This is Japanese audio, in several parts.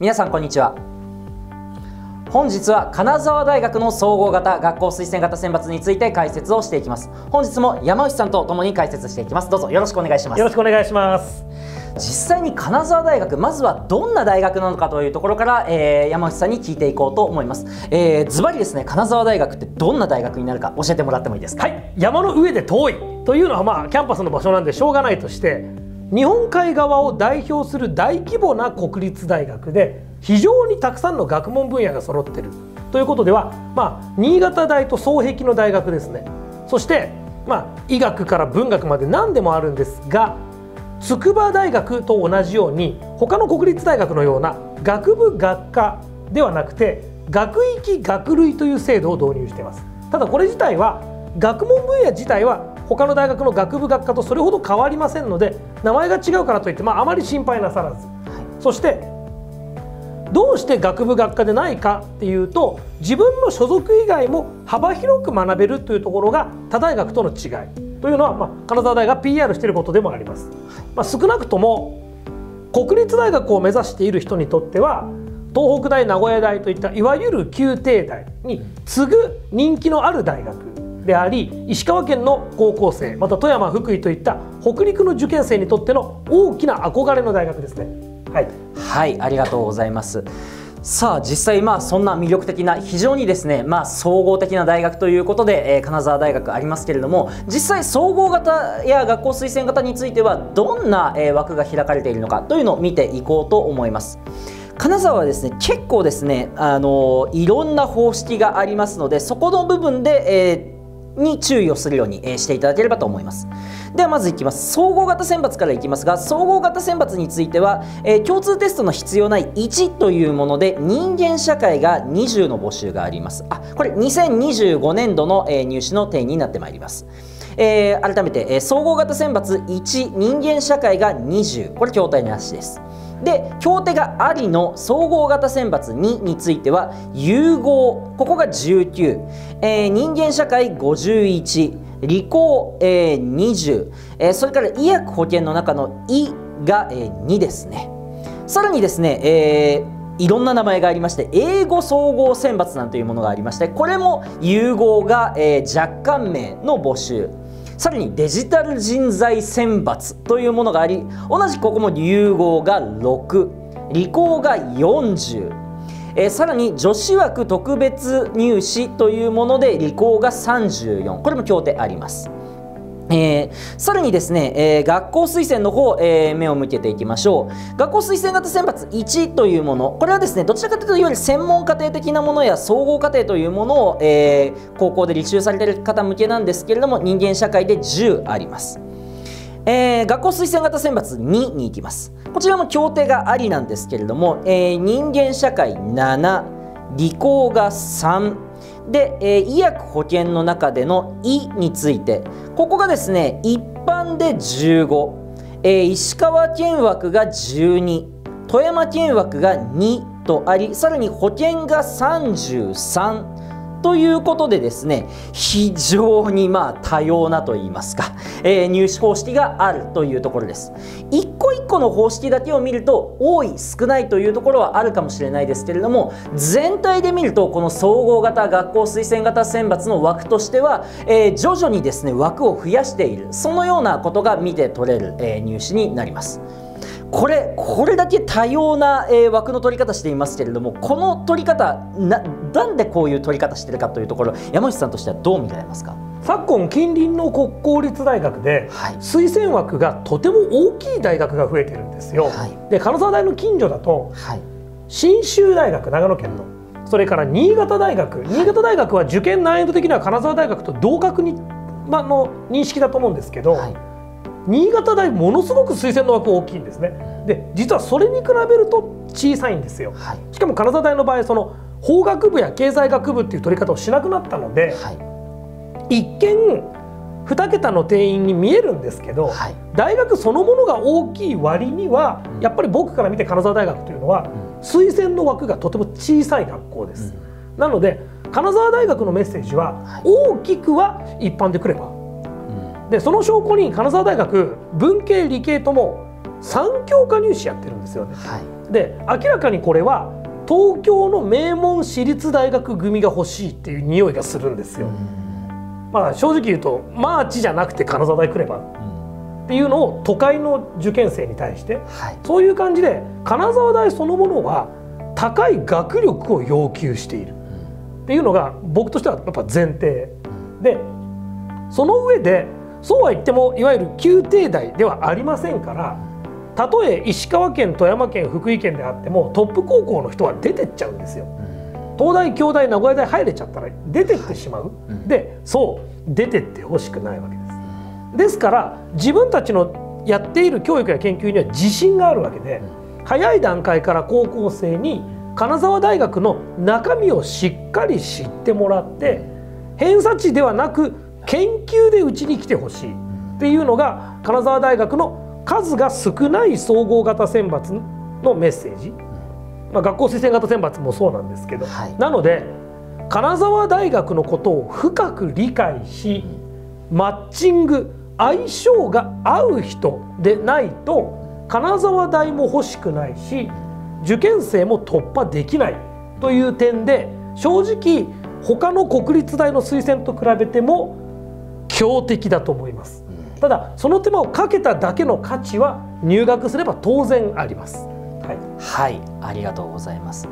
皆さんこんにちは。本日は金沢大学の総合型学校推薦型選抜について解説をしていきます。本日も山内さんと共に解説していきます。どうぞよろしくお願いします。よろしくお願いします。実際に金沢大学まずはどんな大学なのかというところから、えー、山内さんに聞いていこうと思います。ズバリですね金沢大学ってどんな大学になるか教えてもらってもいいですか？はい。山の上で遠いというのはまあキャンパスの場所なんでしょうがないとして日本海側を代表する大規模な国立大学で非常にたくさんの学問分野が揃ってる。ということでは、まあ、新潟大と双璧の大学ですね。そして、まあ、医学から文学まで何でもあるんですが筑波大学と同じように他の国立大学のような学部学科ではなくて学域学類という制度を導入しています。ただこれ自体は学問分野自体は他の大学の学部学科とそれほど変わりませんので名前が違うからといって、まあ、あまり心配なさらず、はい、そしてどうして学部学科でないかっていうと自分の所属以外も幅広く学べるというところが他大学との違い。というのは、まあ、金沢大が PR していることでもあります。まあ、少なくとも国立大学を目指している人にとっては東北大名古屋大といったいわゆる宮廷大に次ぐ人気のある大学であり石川県の高校生また富山福井といった北陸の受験生にとっての大きな憧れの大学ですね。はい、はい、ありがとうございます。さあ実際まあそんな魅力的な非常にですねまあ総合的な大学ということで、えー、金沢大学ありますけれども実際総合型や学校推薦型についてはどんな、えー、枠が開かれているのかというのを見ていこうと思います。金沢はですね結構ですねあのいろんな方式がありますのでそこの部分で、えーに注意をするようにしていただければと思います。ではまずいきます。総合型選抜からいきますが総合型選抜については、え、共通テストの必要ない1というもので人間社会が20の募集があります。あこれ2025年度の、え、入試の定員になってまいります。えー、改めて、え、総合型選抜1人間社会が20これ筐体なしです。で協定がありの総合型選抜2については融合。ここが19、えー、人間社会51理工、えー、20、えー、それから医薬保険の中の「医」が、えー、2ですね。さらにですね、えーいろんな名前がありまして英語総合選抜なんていうものがありましてこれも融合が、えー、若干名の募集。さらにデジタル人材選抜というものがあり同じここも融合が6理工が40え、さらに女子枠特別入試というもので理工が34これも協定あります。えー、さらにですね、えー、学校推薦の方、えー、目を向けていきましょう。学校推薦型選抜1というもの。これはですねどちらかというとより専門家庭的なものや総合課程というものを、え高校で履修されている方向けなんですけれども人間社会で10あります、え学校推薦型選抜2に行きます。こちらも協定がありなんですけれども、え人間社会7理工が3で、えー、医薬保険の中での「医」について。ここがですね一般で15、えー、石川県枠が12富山県枠が2とありさらに保険が33ということでですね非常にまあ多様なと言いますか、えー、入試方式があるというところです一個一個の方式だけを見ると多い少ないというところはあるかもしれないですけれども全体で見るとこの総合型学校推薦型選抜の枠としては、えー、徐々にですね枠を増やしているそのようなことが見て取れる、えー、入試になります。これこれだけ多様な、えー、枠の取り方していますけれどもこの取り方ななんでこういう取り方してるかというところ山内さんとしてはどう見られますか？昨今近隣の国公立大学で、はい、推薦枠がとても大きい大学が増えてるんですよ。はい、で金沢大の近所だと、はい、信州大学長野県のそれから新潟大学。新潟大学は受験難易度的には金沢大学と同格に、ま、の認識だと思うんですけど、新潟大ものすごく推薦の枠大きいんですね。で実はそれに比べると小さいんですよ。しかも金沢大の場合その法学部や経済学部っていう取り方をしなくなったので、はい、一見2桁の定員に見えるんですけど、はい、大学そのものが大きい割には、うん、やっぱり僕から見て金沢大学というのは、うん、推薦の枠がとても小さい学校です。うん、なので金沢大学のメッセージは、大きくは一般でくれば、でその証拠に金沢大学文系理系とも3教科入試やってるんですよね。はい。で明らかにこれは東京の名門私立大学組が欲しいっていう匂いがするんですよ。まあ正直言うとマーチじゃなくて金沢大来ればっていうのを都会の受験生に対して、はい、そういう感じで金沢大そのものは高い学力を要求している。っていうのが僕としてはやっぱ前提。でその上でそうは言ってもいわゆる宮廷大ではありませんからたとえ石川県富山県福井県であってもトップ高校の人は出てっちゃうんですよ。東大京大名古屋大入れちゃったら出てってしまう、はい、でそう出てってほしくないわけです。ですから自分たちのやっている教育や研究には自信があるわけで、早い段階から高校生に金沢大学の中身をしっかり知ってもらって偏差値ではなく研究でうちに来てほしいっていうのが金沢大学の数が少ない総合型選抜のメッセージ、まあ、学校推薦型選抜もそうなんですけど、はい、なので金沢大学のことを深く理解しマッチング相性が合う人でないと金沢大も欲しくないし受験生も突破できないという点で正直他の国立大の推薦と比べても強敵だと思います。ただその手間をかけただけの価値は入学すれば当然あります。はい、はい、ありがとうございます。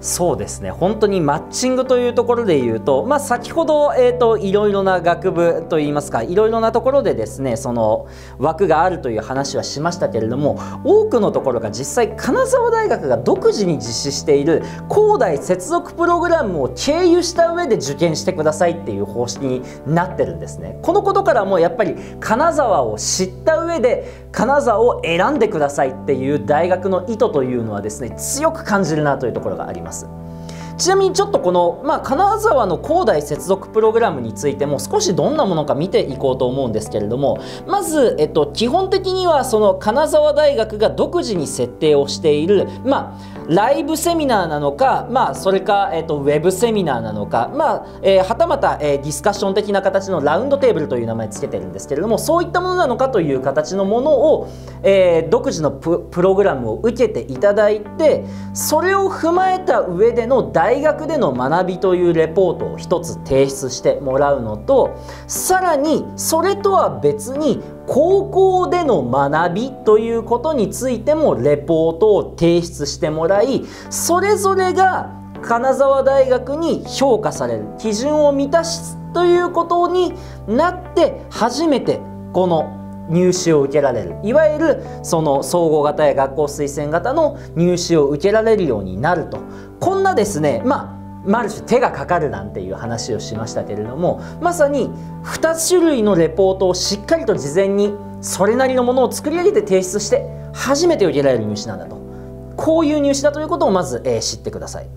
そうですね本当にマッチングというところで言うと、まあ、先ほど、えーと、いろいろな学部といいますかいろいろなところでですねその枠があるという話はしましたけれども多くのところが実際金沢大学が独自に実施している高大接続プログラムを経由した上で受験してくださいっていう方式になってるんですね。このことからもやっぱり金沢を知った上で金沢を選んでくださいっていう大学の意図というのはですね強く感じるなというところがあります。ます。ちなみにちょっとこの、まあ、金沢の高大接続プログラムについても少しどんなものか見ていこうと思うんですけれどもまず、えっと、基本的にはその金沢大学が独自に設定をしている、まあ、ライブセミナーなのか、まあ、それか、えーと、ウェブセミナーなのか、まあえー、はたまた、えー、ディスカッション的な形のラウンドテーブルという名前つけてるんですけれどもそういったものなのかという形のものを、えー、独自のプログラムを受けていただいてそれを踏まえた上での大学での学びというレポートを一つ提出してもらうのとさらにそれとは別に高校での学びということについてもレポートを提出してもらいそれぞれが金沢大学に評価される基準を満たすということになって初めてこの入試を受けられる。いわゆるその総合型や学校推薦型の入試を受けられるようになると。こんなですねまあある種手がかかるなんていう話をしましたけれどもまさに2種類のレポートをしっかりと事前にそれなりのものを作り上げて提出して初めて受けられる入試なんだと。こういう入試だということをまず、えー、知ってください。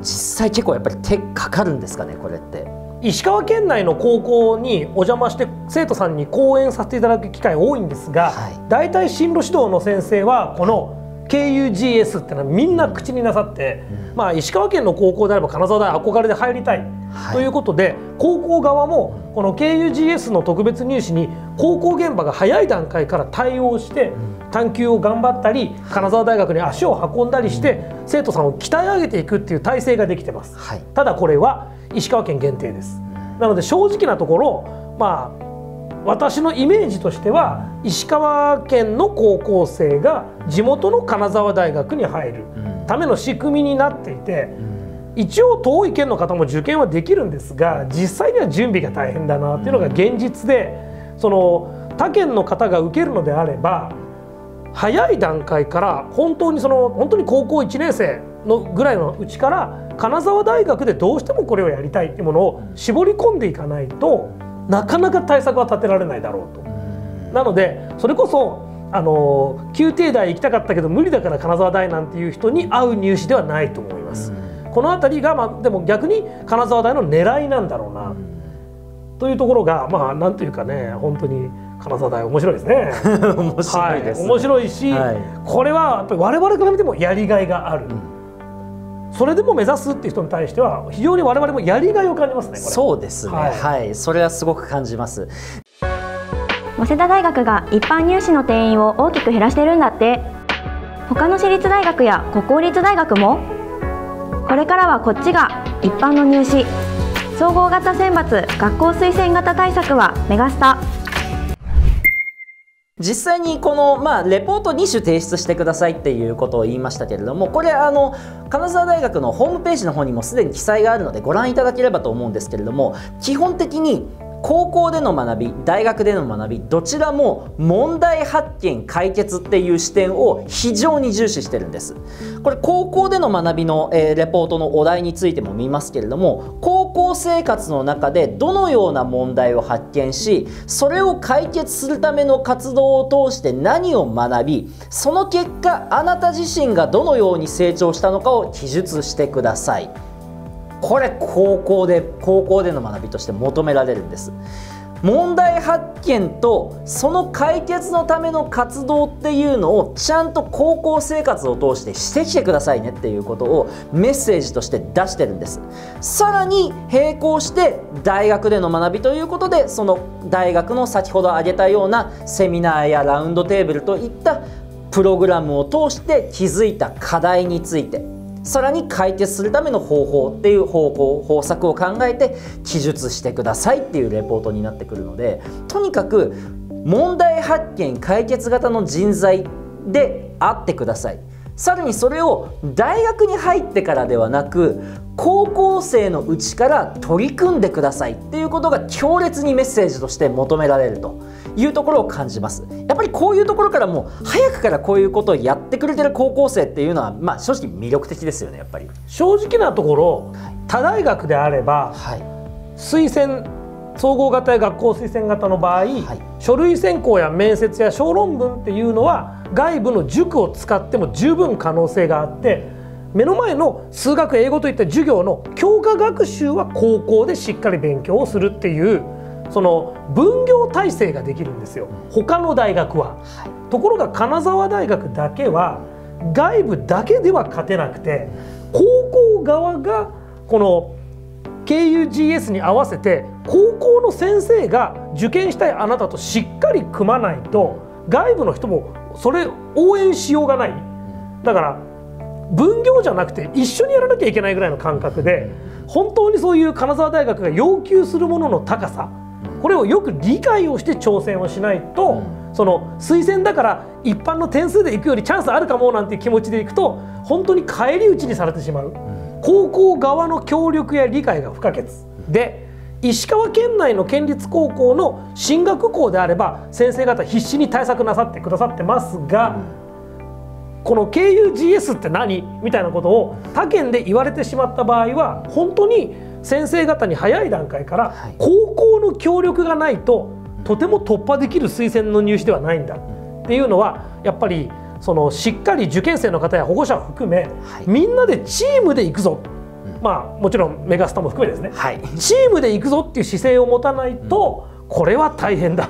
実際結構やっぱり手かかるんですかねこれって。石川県内の高校にお邪魔して生徒さんに講演させていただく機会多いんですが、はい、大体進路指導の先生はこの KUGS ってのはみんな口になさって、うん、まあ、石川県の高校であれば金沢大憧れで入りたい、はい、ということで高校側もこの KUGS の特別入試に高校現場が早い段階から対応して探究を頑張ったり金沢大学に足を運んだりして生徒さんを鍛え上げていくっていう体制ができてます、はい、ただこれは石川県限定です。なので正直なところまあ私のイメージとしては石川県の高校生が地元の金沢大学に入るための仕組みになっていて、一応遠い県の方も受験はできるんですが実際には準備が大変だなっていうのが現実でその他県の方が受けるのであれば早い段階から本当にその本当に高校1年生のぐらいのうちから金沢大学でどうしてもこれをやりたいっていうものを絞り込んでいかないとなかなか対策は立てられないだろうと。なのでそれこそあの宮廷大行きたかったけど無理だから金沢大なんていう人に合う入試ではないと思います。この辺りが、まあ、でも逆に金沢大の狙いなんだろうな、というところがまあなんというかね本当に金沢大面白いですね。面白いです、ねはい、面白いし、はい、これはやっぱり我々から見てもやりがいがある。うんそれでも目指すっていう人に対しては非常に我々もやりがいを感じますねそうですね、はい、はい、それはすごく感じます。早稲田大学が一般入試の定員を大きく減らしてるんだって。他の私立大学や国公立大学もこれからはこっちが一般の入試。総合型選抜学校推薦型対策はメガスタ実際にこの、まあ、レポート2種提出してくださいっていうことを言いましたけれどもこれあの金沢大学のホームページの方にもすでに記載があるのでご覧いただければと思うんですけれども基本的に高校での学び大学での学びどちらも問題発見解決っていう視点を非常に重視してるんです。これ高校での学びの、えー、レポートのお題についても見ますけれども高校生活の中でどのような問題を発見しそれを解決するための活動を通して何を学びその結果あなた自身がどのように成長したのかを記述してください。これ高校で高校での学びとして求められるんです問題発見とその解決のための活動っていうのをちゃんと高校生活を通してしてきてくださいねっていうことをメッセージとして出してるんです。さらに並行して大学での学びということでその大学の先ほど挙げたようなセミナーやラウンドテーブルといったプログラムを通して気づいた課題について。さらに解決するための方法っていう方向方策を考えて記述してくださいっていうレポートになってくるのでとにかく問題発見解決型の人材であってくださいさらにそれを大学に入ってからではなく高校生のうちから取り組んでくださいっていうことが強烈にメッセージとして求められるというところを感じます。やっぱりこういうところからも早くからこういうことをやってくれてる高校生っていうのはまあ正直魅力的ですよねやっぱり正直なところ、はい、他大学であれば、はい、推薦総合型や学校推薦型の場合、はい、書類選考や面接や小論文っていうのは外部の塾を使っても十分可能性があって目の前の数学英語といった授業の教科学習は高校でしっかり勉強をするっていうその分業体制ができるんですよ。他の大学は。ところが金沢大学だけは外部だけでは勝てなくて高校側がこの KUGS に合わせて高校の先生が受験したいあなたとしっかり組まないと外部の人もそれ応援しようがない。だから分業じゃなくて一緒にやらなきゃいけないぐらいの感覚で本当にそういう金沢大学が要求するものの高さこれをよく理解をして挑戦をしないと、うん、その推薦だから一般の点数でいくよりチャンスあるかもなんていう気持ちでいくと本当に返り討ちにされてしまう、うん、高校側の協力や理解が不可欠。で石川県内の県立高校の進学校であれば先生方必死に対策なさってくださってますが、うん、この KUGS って何？みたいなことを他県で言われてしまった場合は本当に先生方に早い段階から高校の協力がないととても突破できる推薦の入試ではないんだ。っていうのはやっぱりそのしっかり受験生の方や保護者を含め、みんなでチームで行くぞ、まあもちろんメガスタも含めですね、はい、チームで行くぞっていう姿勢を持たないと、これは大変だ。っ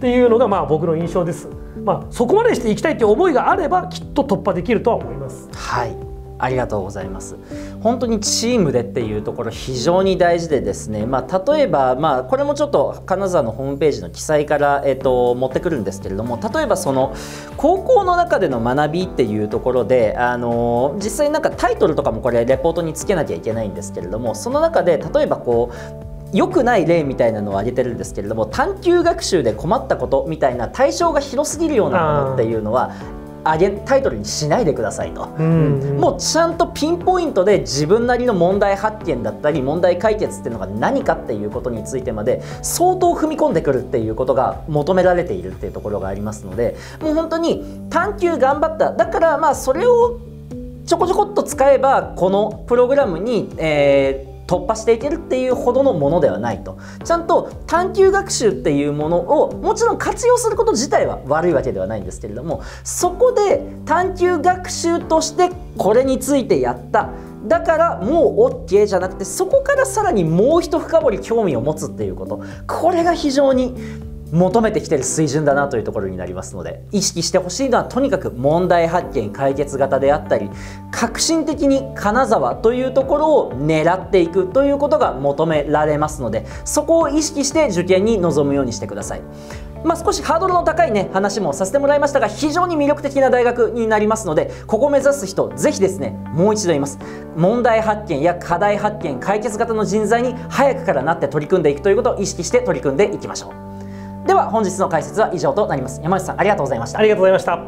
ていうのがまあ僕の印象です。まあ、そこまでしていきたいという思いがあればきっと突破できるとは思います。はいありがとうございます本当にチームでっていうところ非常に大事でですね、まあ、例えば、まあ、これもちょっと金沢のホームページの記載から、えーと、持ってくるんですけれども例えばその高校の中での学びっていうところで、あの実際なんかタイトルとかもこれレポートにつけなきゃいけないんですけれどもその中で例えばこう良くない例みたいなのを挙げてるんですけれども探究学習で困ったことみたいな対象が広すぎるようなものっていうのはあげタイトルにしないでくださいと、うんうん、もうちゃんとピンポイントで自分なりの問題発見だったり問題解決っていうのが何かっていうことについてまで相当踏み込んでくるっていうことが求められているっていうところがありますのでもう本当に探究頑張った。だからまあそれをちょこちょこっと使えばこのプログラムに、えー突破していけるっていうほどのものではないと。ちゃんと探究学習っていうものをもちろん活用すること自体は悪いわけではないんですけれどもそこで探究学習としてこれについてやった。だからもう OK じゃなくてそこからさらにもう一深掘り興味を持つっていうこと。これが非常に求めてきてる水準だなというところになりますので意識してほしいのはとにかく問題発見解決型であったり革新的に金沢というところを狙っていくということが求められますのでそこを意識して受験に臨むようにしてください。まあ、少しハードルの高い、ね、話もさせてもらいましたが非常に魅力的な大学になりますのでここを目指す人ぜひですねもう一度言います問題発見や課題発見解決型の人材に早くからなって取り組んでいくということを意識して取り組んでいきましょうでは本日の解説は以上となります。山内さんありがとうございました。ありがとうございました。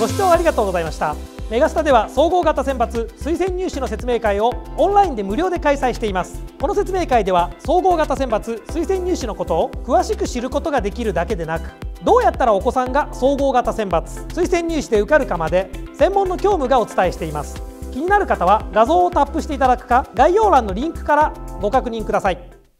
ご視聴ありがとうございました。メガスタでは総合型選抜推薦入試の説明会をオンラインで無料で開催しています。この説明会では総合型選抜推薦入試のことを詳しく知ることができるだけでなくどうやったらお子さんが総合型選抜推薦入試で受かるかまで専門の教務がお伝えしています。気になる方は画像をタップしていただくか概要欄のリンクからご確認ください。